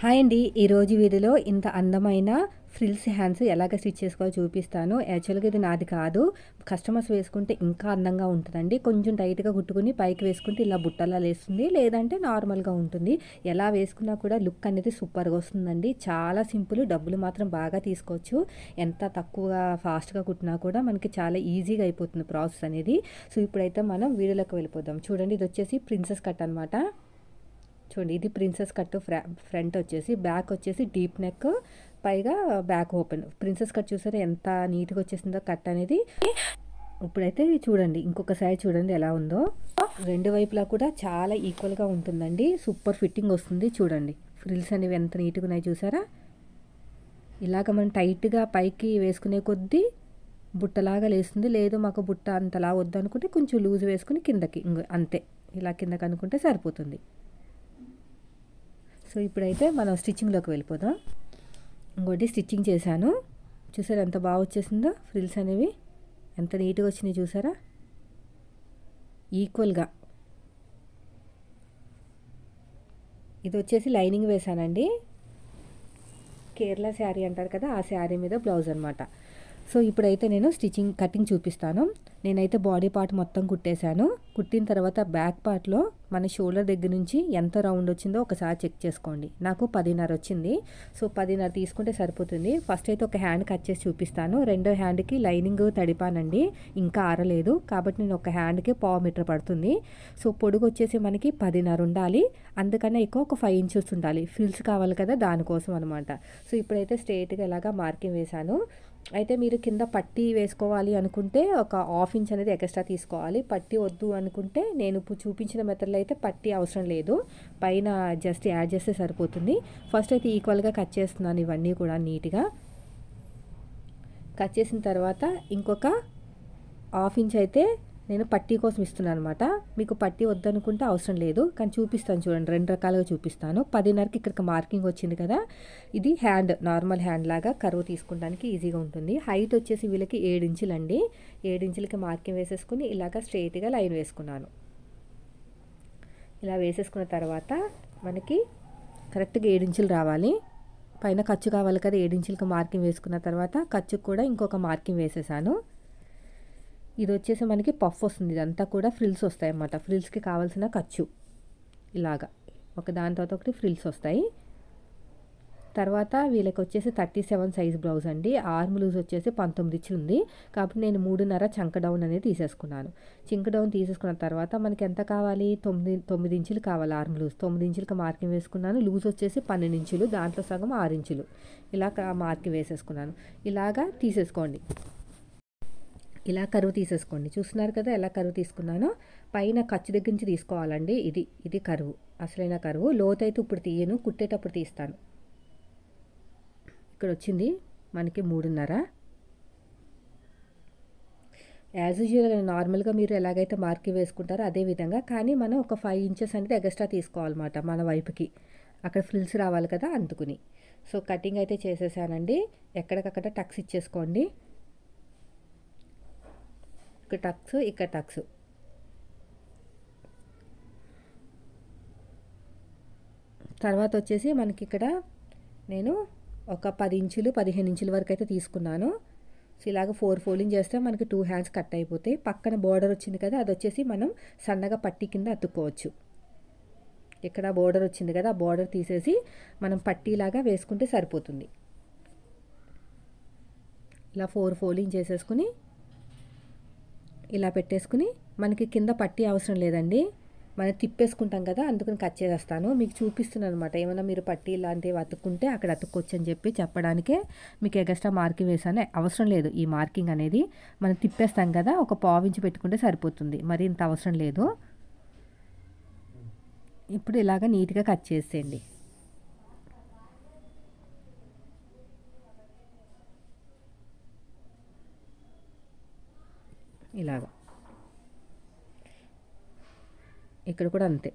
Hi అండి. ఈరోజు వీడియోలో ఇంత అందమైన ఫ్రిల్స్ హ్యాండ్స్ ఎలాగ స్టిచ్ చేసుకోవాలో చూపిస్తాను. యాక్చువల్గా ఇది నాది కాదు. కస్టమర్స్ వేసుకుంటే ఇంకా అందంగా ఉంటుందండి. కొంచెం టైట్గా కుట్టుకుని పైకి వేసుకుంటే ఇలా బుట్టలా లేస్తుంది. లేదంటే నార్మల్గా ఉంటుంది. ఎలా వేసుకున్నా కూడా లుక్ అనేది సూపర్గా వస్తుందండి. చాలా సింపుల్ డబ్బులు మాత్రం బాగా తీసుకోవచ్చు. ఎంత తక్కువగా ఫాస్ట్గా కుట్టినా కూడా మనకి చాలా ఈజీగా అయిపోతుంది ప్రాసెస్ అనేది. సో ఇప్పుడైతే మనం వీడియోలోకి వెళ్ళిపోదాం. చూడండి ఇది వచ్చేసి ప్రిన్సెస్ కట్ అనమాట చూడండి ఇది ప్రిన్సెస్ కట్ ఫ్రా ఫ్రంట్ వచ్చేసి బ్యాక్ వచ్చేసి డీప్ నెక్ పైగా బ్యాక్ ఓపెన్ ప్రిన్సెస్ కట్ చూసారా ఎంత నీట్గా వచ్చేసిందో కట్ అనేది. ఇప్పుడైతే చూడండి ఇంకొక సైడ్ చూడండి ఎలా ఉందో. రెండు వైపులా కూడా చాలా ఈక్వల్గా ఉంటుందండి. సూపర్ ఫిట్టింగ్ వస్తుంది చూడండి. ఫ్రిల్స్ అనేవి ఎంత నీట్గా ఉన్నాయి చూసారా? ఇలాగ మనం టైట్గా పైకి వేసుకునే కొద్దీ బుట్టలాగా లేస్తుంది. లేదు మాకు బుట్ట అంతలా వద్దనుకుంటే కొంచెం లూజ్ వేసుకుని కిందకి అంతే. ఇలా కిందకి అనుకుంటే సరిపోతుంది. సో ఇప్పుడైతే మనం స్టిచ్చింగ్లోకి వెళ్ళిపోదాం. ఇంకోటి స్టిచ్చింగ్ చేశాను. చూసారా ఎంత బాగా వచ్చేసిందో? ఫ్రిల్స్ అనేవి ఎంత నీట్గా వచ్చినాయి చూసారా? ఈక్వల్గా. ఇది వచ్చేసి లైనింగ్ వేశానండి. కేరళ శారీ అంటారు కదా ఆ శారీ మీద బ్లౌజ్ అనమాట సో ఇప్పుడైతే నేను స్టిచ్చింగ్ కటింగ్ చూపిస్తాను. నేనైతే బాడీ పార్ట్ మొత్తం కుట్టేశాను. కుట్టిన తర్వాత బ్యాక్ పార్ట్లో మన షోల్డర్ దగ్గర నుంచి ఎంత రౌండ్ వచ్చిందో ఒకసారి చెక్ చేసుకోండి. నాకు పదిన్నర వచ్చింది. సో పదిన్నర తీసుకుంటే సరిపోతుంది. ఫస్ట్ అయితే ఒక హ్యాండ్ కట్ చేసి చూపిస్తాను. రెండో హ్యాండ్కి లైనింగ్ తడిపానండి. ఇంకా ఆరలేదు. కాబట్టి నేను ఒక హ్యాండ్కి పావు మీటర్ పడుతుంది. సో పొడుగు వచ్చేసి మనకి పదిన్నర ఉండాలి. అందుకనే ఎక్కువ ఒక ఫైవ్ ఇంచెస్ ఉండాలి. ఫిల్స్ కావాలి కదా దానికోసం అనమాట సో ఇప్పుడైతే స్ట్రేట్గా ఇలాగా మార్కింగ్ వేశాను. అయితే మీరు కింద పట్టీ వేసుకోవాలి అనుకుంటే ఒక హాఫ్ ఇంచ్ అనేది ఎక్స్ట్రా తీసుకోవాలి. పట్టీ వద్దు అనుకుంటే నేను ఇప్పుడు చూపించిన మెథడ్లో అయితే పట్టీ అవసరం లేదు. పైన జస్ట్ యాడ్ చేస్తే సరిపోతుంది. ఫస్ట్ అయితే ఈక్వల్గా కట్ చేస్తున్నాను ఇవన్నీ కూడా నీట్గా. కట్ చేసిన తర్వాత ఇంకొక హాఫ్ ఇంచ్ అయితే నేను పట్టీ కోసం ఇస్తున్నాను అనమాట మీకు పట్టీ వద్దనుకుంటే అవసరం లేదు. కానీ చూపిస్తాను చూడండి. రెండు రకాలుగా చూపిస్తాను. పదిన్నరకి ఇక్కడికి మార్కింగ్ వచ్చింది కదా. ఇది హ్యాండ్ నార్మల్ హ్యాండ్ లాగా కరువు తీసుకోవడానికి ఈజీగా ఉంటుంది. హైట్ వచ్చేసి వీళ్ళకి ఏడించులు అండి ఏడించులకి మార్కింగ్ వేసేసుకుని ఇలాగ స్ట్రైట్గా లైన్ వేసుకున్నాను. ఇలా వేసేసుకున్న తర్వాత మనకి కరెక్ట్గా ఏడించులు రావాలి. పైన ఖర్చు కావాలి కదా. ఏడించులకి మార్కింగ్ వేసుకున్న తర్వాత ఖర్చుకు కూడా ఇంకొక మార్కింగ్ వేసేసాను. ఇది వచ్చేసి మనకి పఫ్ వస్తుంది. ఇదంతా కూడా ఫ్రిల్స్ వస్తాయి అన్నమాట ఫ్రిల్స్కి కావాల్సిన ఖర్చు. ఇలాగా. ఒక దాని తర్వాత ఒకటి ఫ్రిల్స్ వస్తాయి. తర్వాత వీళ్ళకి వచ్చేసి థర్టీ సెవెన్ సైజ్ బ్లౌజ్ అండి. ఆర్మ్ లూజ్ వచ్చేసి పంతొమ్మిది ఇచ్చి ఉంది. కాబట్టి నేను మూడున్నర చంక డౌన్ అనేది తీసేసుకున్నాను. చింక డౌన్ తీసేసుకున్న తర్వాత మనకి ఎంత కావాలి? తొమ్మిది తొమ్మిది ఇంచులు కావాలి ఆర్మ్ లూజ్. తొమ్మిది ఇంచులకి మార్కింగ్ వేసుకున్నాను. లూజ్ వచ్చేసి పన్నెండు ఇంచులు దాంట్లో సగం ఆరు ఇంచులు ఇలా మార్కింగ్ వేసేసుకున్నాను. ఇలాగా తీసేసుకోండి. ఇలా కరువు తీసేసుకోండి. చూస్తున్నారు కదా ఎలా కరువు తీసుకున్నానో? పైన ఖర్చు దగ్గర నుంచి తీసుకోవాలండి ఇది. ఇది కరువు. అసలైన కరువు. లోతైతే ఇప్పుడు తీయను కుట్టేటప్పుడు తీస్తాను. ఇక్కడ వచ్చింది మనకి మూడున్నర. యాజ్ యూజువల్గా నార్మల్గా మీరు ఎలాగైతే మార్కి వేసుకుంటారో అదే విధంగా కానీ మనం ఒక ఫైవ్ ఇంచెస్ అనేది ఎగస్ట్రా తీసుకోవాలన్నమాట మన వైపుకి. అక్కడ ఫ్రిల్స్ రావాలి కదా అందుకుని. సో కటింగ్ అయితే చేసేసానండి. ఎక్కడికక్కడ టక్స్ ఇచ్చేసుకోండి. ఒక టక్స్ ఇక్కడ టక్స్. తర్వాత వచ్చేసి మనకి ఇక్కడ నేను ఒక పది ఇంచులు పదిహేను ఇంచుల వరకు అయితే తీసుకున్నాను. సో ఇలాగ ఫోర్ ఫోల్డింగ్ చేస్తే మనకి టూ హ్యాండ్స్ కట్ అయిపోతాయి. పక్కన బోర్డర్ వచ్చింది కదా అది వచ్చేసి మనం సన్నగా పట్టి కింద అతుక్కోవచ్చు. ఇక్కడ బోర్డర్ వచ్చింది కదా ఆ బోర్డర్ తీసేసి మనం పట్టీలాగా వేసుకుంటే సరిపోతుంది. ఇలా ఫోర్ ఫోల్డింగ్ చేసేసుకుని ఇలా పెట్టేసుకుని మనకి కింద పట్టి అవసరం లేదండి. మనం తిప్పేసుకుంటాం కదా అందుకని కట్ చేసేస్తాను. మీకు చూపిస్తున్నాను అనమాట ఏమైనా మీరు పట్టి ఇలాంటివి అతుక్కుంటే అక్కడ అతుక్కోవచ్చు అని చెప్పి చెప్పడానికే మీకు ఎగస్ట్రా మార్కింగ్ వేసాను. అవసరం లేదు ఈ మార్కింగ్ అనేది. మనం తిప్పేస్తాం కదా ఒక పావించి పెట్టుకుంటే సరిపోతుంది. మరి ఇంత అవసరం లేదు. ఇప్పుడు ఇలాగ నీట్గా కట్ చేసేయండి ఇలాగా ఇక్కడ కూడా అంతే.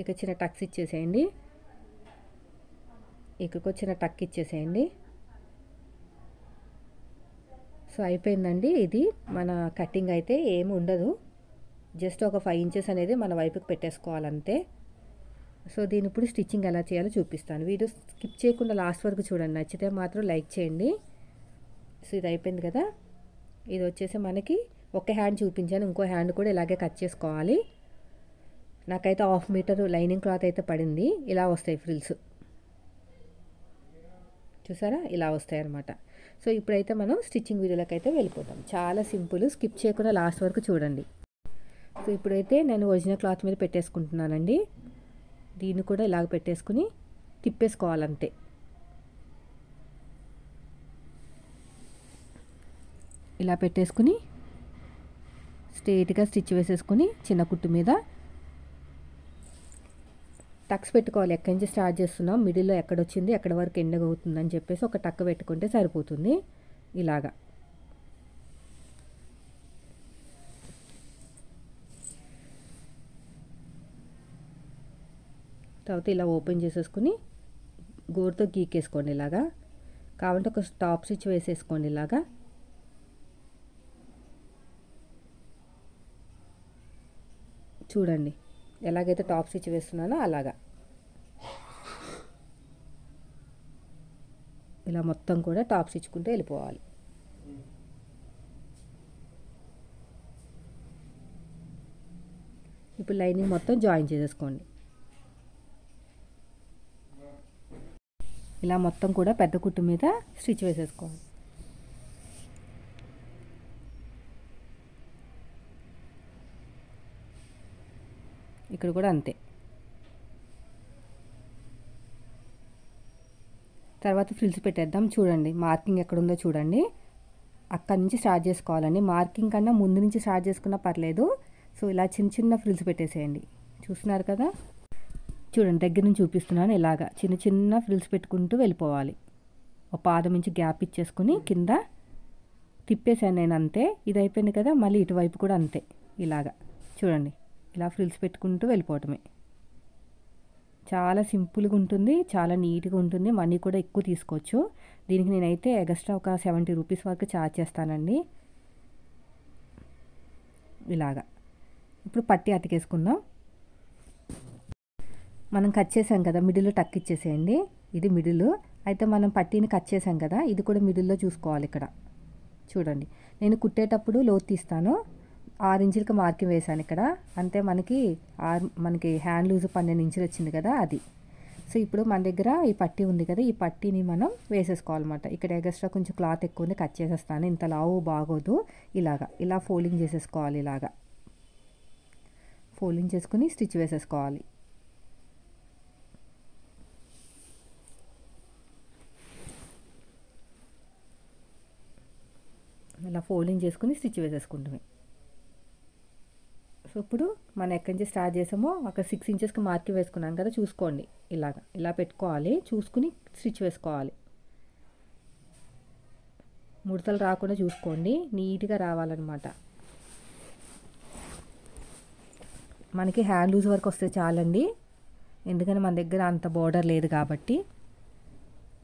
ఇక చిన్న టక్స్ ఇచ్చేసేయండి. ఇక్కడికి వచ్చిన టక్ ఇచ్చేసేయండి. సో అయిపోయిందండి. ఇది మన కటింగ్ అయితే ఏమి ఉండదు. జస్ట్ ఒక ఫైవ్ ఇంచెస్ అనేది మన వైపుకి పెట్టేసుకోవాలంతే. సో దీని ఇప్పుడు స్టిచ్చింగ్ ఎలా చేయాలో చూపిస్తాను. వీడియో స్కిప్ చేయకుండా లాస్ట్ వరకు చూడండి. నచ్చితే మాత్రం లైక్ చేయండి. సో ఇది అయిపోయింది కదా. ఇది వచ్చేసి మనకి ఒక హ్యాండ్ చూపించాను ఇంకో హ్యాండ్ కూడా ఇలాగే కట్ చేసుకోవాలి. నాకైతే హాఫ్ మీటర్ లైనింగ్ క్లాత్ అయితే పడింది. ఇలా వస్తాయి ఫ్రిల్స్. చూసారా? ఇలా వస్తాయి అనమాట సో ఇప్పుడైతే మనం స్టిచ్చింగ్ వీడియోలోకి అయితే వెళ్ళిపోతాం. చాలా సింపుల్ స్కిప్ చేయకుండా లాస్ట్ వరకు చూడండి. సో ఇప్పుడైతే నేను ఒరిజినల్ క్లాత్ మీద పెట్టేసుకుంటున్నానండి. దీన్ని కూడా ఇలాగ పెట్టేసుకుని తిప్పేసుకోవాలంతే. ఇలా పెట్టేసుకుని స్ట్రేట్గా స్టిచ్ వేసేసుకుని చిన్న కుట్టు మీద టక్స్ పెట్టుకోవాలి. ఎక్కడి నుంచి స్టార్ట్ చేస్తున్నాం? మిడిల్లో ఎక్కడ వచ్చింది ఎక్కడ వరకు ఎండగా అవుతుందని చెప్పేసి ఒక టక్ పెట్టుకుంటే సరిపోతుంది. ఇలాగా. తర్వాత ఇలా ఓపెన్ చేసేసుకుని గోరుతో గీకేసుకోండి ఇలాగా. కావాలంటే ఒక టాప్ స్టిచ్ వేసేసుకోండి ఇలాగా. చూడండి. ఎలాగైతే టాప్ స్టిచ్ వేస్తున్నానో అలాగా. ఇలా మొత్తం కూడా టాప్ స్టిచ్కుంటే వెళ్ళిపోవాలి. ఇప్పుడు లైనింగ్ మొత్తం జాయిన్ చేసేసుకోండి. ఇలా మొత్తం కూడా పెద్ద కుట్టు మీద స్టిచ్ వేసేసుకోండి. ఇక్కడ కూడా అంతే. తర్వాత ఫ్రిల్స్ పెట్టేద్దాం. చూడండి మార్కింగ్ ఎక్కడుందో చూడండి. అక్కడి నుంచి స్టార్ట్ చేసుకోవాలండి. మార్కింగ్ కన్నా ముందు నుంచి స్టార్ట్ చేసుకున్నా పర్లేదు. సో ఇలా చిన్న చిన్న ఫ్రిల్స్ పెట్టేసేయండి. చూస్తున్నారు కదా? చూడండి దగ్గర నుంచి చూపిస్తున్నాను ఇలాగా. చిన్న చిన్న ఫ్రిల్స్ పెట్టుకుంటూ వెళ్ళిపోవాలి. ఒక పాదం నుంచి గ్యాప్ ఇచ్చేసుకుని కింద తిప్పేశాను నేను అంతే ఇది అయిపోయింది కదా? మళ్ళీ ఇటువైపు కూడా అంతే. ఇలాగా. చూడండి. ఇలా ఫ్రిల్స్ పెట్టుకుంటూ వెళ్ళిపోవటమే. చాలా సింపుల్గా ఉంటుంది చాలా నీట్గా ఉంటుంది మనీ కూడా ఎక్కువ తీసుకోవచ్చు. దీనికి నేనైతే ఎక్స్ట్రా ఒక సెవెంటీ రూపీస్ వరకు ఛార్జ్ చేస్తానండి. ఇలాగా. ఇప్పుడు పట్టి అతికేసుకుందాం. మనం కట్ చేసాం కదా మిడిల్లో టక్ ఇచ్చేసేయండి. ఇది మిడిల్ అయితే మనం పట్టీని కట్ చేసాం కదా ఇది కూడా మిడిల్లో చూసుకోవాలి ఇక్కడ. చూడండి. నేను కుట్టేటప్పుడు లోతు తీస్తాను. ఆరు ఇంచులకి మార్కింగ్ వేసాను ఇక్కడ. అంతే మనకి ఆరు మనకి హ్యాండ్ లూజ్ పన్నెండు ఇంచులు వచ్చింది కదా అది. సో ఇప్పుడు మన దగ్గర ఈ పట్టీ ఉంది కదా ఈ పట్టీని మనం వేసేసుకోవాలన్నమాట. ఇక్కడ ఎగస్ట్రా కొంచెం క్లాత్ ఎక్కువ ఉంది కట్ చేసేస్తాను. ఇంత లావు బాగోదు. ఇలాగా ఇలా ఫోల్డింగ్ చేసేసుకోవాలి ఇలాగా. ఫోల్డింగ్ చేసుకుని స్టిచ్ వేసేసుకోవాలి. ఇలా ఫోల్డింగ్ చేసుకుని స్టిచ్ వేసేసుకుంటామే సో ఇప్పుడు మనం ఎక్కడి నుంచి స్టార్ట్ చేసామో అక్కడ సిక్స్ ఇంచెస్కి మార్కి వేసుకున్నాం కదా చూసుకోండి. ఇలాగ ఇలా పెట్టుకోవాలి చూసుకుని స్టిచ్ వేసుకోవాలి. ముడతలు రాకుండా చూసుకోండి నీట్గా రావాలన్నమాట. మనకి హ్యాండ్ లూజ్ వరకు వస్తే చాలండి. ఎందుకంటే మన దగ్గర అంత బోర్డర్ లేదు కాబట్టి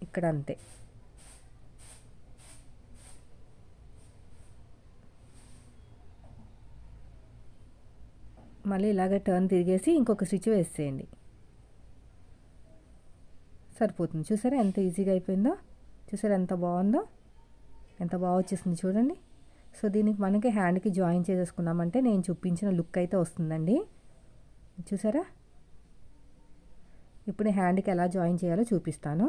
ఇక్కడ అంతే. మళ్ళీ ఇలాగ టర్న్ తిరిగేసి ఇంకొక స్టిచ్ వేసేయండి. సరిపోతుంది. చూసారా ఎంత ఈజీగా అయిపోయిందో? చూసారా ఎంత బాగుందో? ఎంత బాగా వచ్చేసింది చూడండి. సో దీనికి మనకి హ్యాండ్కి జాయిన్ చేసేసుకున్నామంటే నేను చూపించిన లుక్ అయితే వస్తుందండి. చూసారా? ఇప్పుడు హ్యాండ్కి ఎలా జాయిన్ చేయాలో చూపిస్తాను.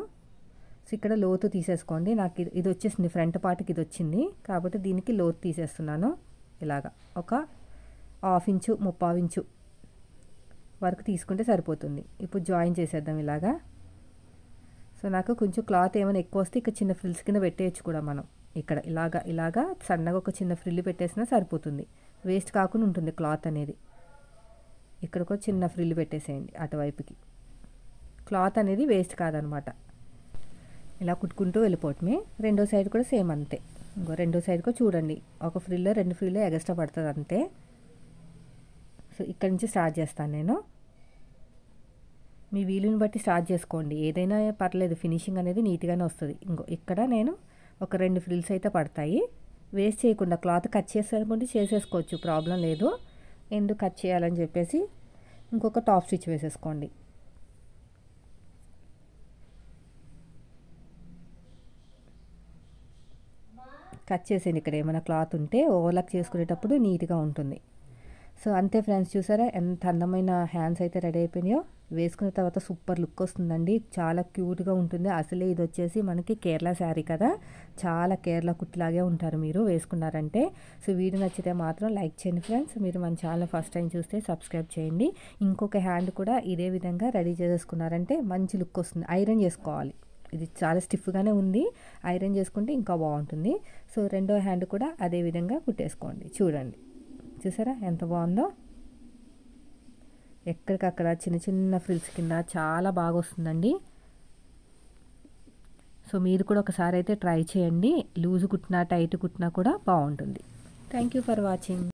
సో ఇక్కడ లోతు తీసేసుకోండి. నాకు ఇది ఇది వచ్చేసింది ఫ్రంట్ పార్ట్కి ఇది వచ్చింది. కాబట్టి దీనికి లోతు తీసేస్తున్నాను. ఇలాగా. ఒక హాఫ్ ఇంచు ముప్పావు ఇంచు వరకు తీసుకుంటే సరిపోతుంది. ఇప్పుడు జాయిన్ చేసేద్దాం ఇలాగా. సో నాకు కొంచెం క్లాత్ ఏమైనా ఎక్కువ వస్తే ఇక్కడ చిన్న ఫ్రిల్స్ కింద పెట్టేయచ్చు కూడా మనం. ఇక్కడ ఇలాగా ఇలాగా సన్నగా ఒక చిన్న ఫ్రిల్ పెట్టేసినా సరిపోతుంది. వేస్ట్ కాకుండా ఉంటుంది క్లాత్ అనేది. ఇక్కడ కూడా చిన్న ఫ్రిల్ పెట్టేసేయండి అటువైపుకి. క్లాత్ అనేది వేస్ట్ కాదనమాట. ఇలా కుట్టుకుంటూ వెళ్ళిపోవటమే. రెండో సైడ్ కూడా సేమ్ అంతే. ఇంకో రెండో సైడ్ కూడా చూడండి. ఒక ఫ్రిల్లో రెండు ఫ్రిల్లో ఎగస్ట్రా పడుతుంది అంతే. సో ఇక్కడ నుంచి స్టార్ట్ చేస్తాను నేను. మీ వీలుని బట్టి స్టార్ట్ చేసుకోండి. ఏదైనా పర్లేదు ఫినిషింగ్ అనేది నీట్గానే వస్తుంది. ఇంకో ఇక్కడ నేను ఒక రెండు ఫ్రిల్స్ అయితే పడతాయి. వేస్ట్ చేయకుండా క్లాత్ కట్ చేసేటువంటి చేసేసుకోవచ్చు ప్రాబ్లం లేదు. ఎందుకు కట్ చేయాలని చెప్పేసి ఇంకొక టాప్ స్టిచ్ వేసేసుకోండి. కట్ చేసేయండి. ఇక్కడ ఏమైనా క్లాత్ ఉంటే ఓవర్లాక్ చేసుకునేటప్పుడు నీట్గా ఉంటుంది. సో అంతే ఫ్రెండ్స్ చూసారా? ఎంత అందమైన హ్యాండ్స్ అయితే రెడీ అయిపోయినాయో. వేసుకున్న తర్వాత సూపర్ లుక్ వస్తుందండి. చాలా క్యూట్గా ఉంటుంది. అసలే ఇది వచ్చేసి మనకి కేరళ శారీ కదా. చాలా కేరళ కుట్లాగే ఉంటారు మీరు వేసుకున్నారంటే. సో వీడియో నచ్చితే మాత్రం లైక్ చేయండి ఫ్రెండ్స్. మీరు మన ఛానల్ ఫస్ట్ టైం చూస్తే సబ్స్క్రైబ్ చేయండి. ఇంకొక హ్యాండ్ కూడా ఇదే విధంగా రెడీ చేసేసుకున్నారంటే మంచి లుక్ వస్తుంది. ఐరన్ చేసుకోవాలి. ఇది చాలా స్టిఫ్గానే ఉంది. ఐరన్ చేసుకుంటే ఇంకా బాగుంటుంది. సో రెండో హ్యాండ్ కూడా అదే విధంగా కుట్టేసుకోండి. చూడండి. చూసారా ఎంత బాగుందో? ఎక్కడికక్కడ చిన్న చిన్న ఫ్రిల్స్ కింద చాలా బాగా వస్తుందండి సో మీరు కూడా ఒకసారి అయితే ట్రై చేయండి. లూజ్ కుట్టినా టైట్ కుట్టినా కూడా బాగుంటుంది. Thank you for watching